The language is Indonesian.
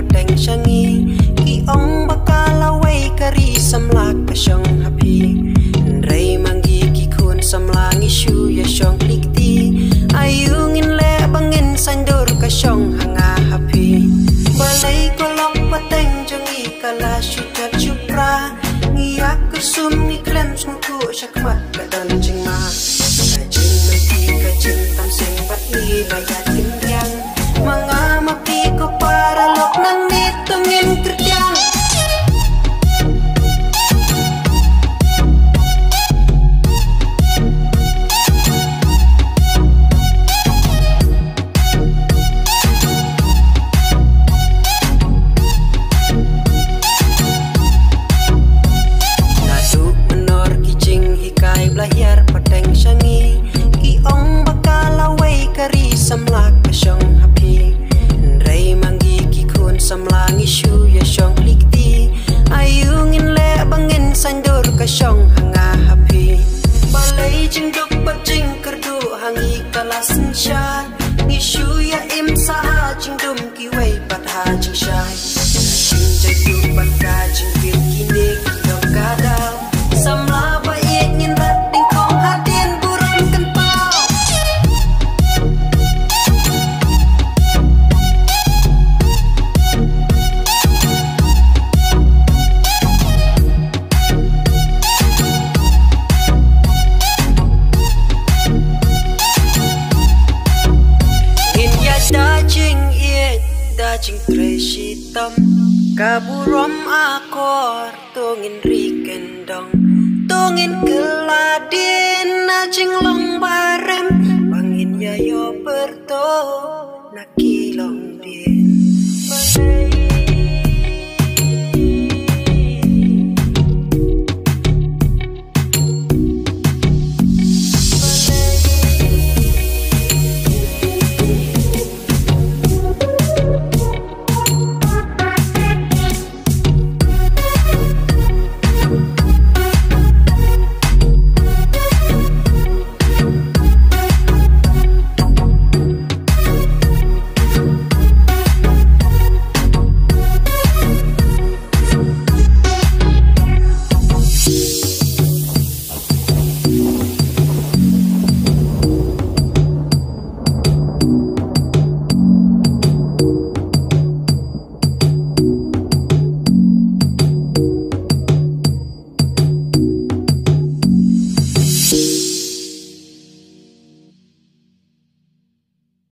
kodeng syangi bakal away kari samlak pasyong hapi. Nrei manggi kikun samlangi syu ya syong likti. Ayungin le bangin sandur kasyong hanga hapi. Balay kolong pateng jangi kala syuta cupra. Ngiyak kesum ngiklem smuku syakmat kadan jengah Kajin nanti kajin tamseng bat ni bayat hangi shu ya shong lik di. Ayung in le bangin sandur ka shong hanga happy balai jing dok pa jing kerdu hangi kalasan sha. Ngi shu ya im sa jing dum ki wei pat ha jing sha. Jing jai du pat ka jing cacing tres hitam Kaburom akor tungin rikendong Tungin keladin acing long barem Bangin yayo berto nakilong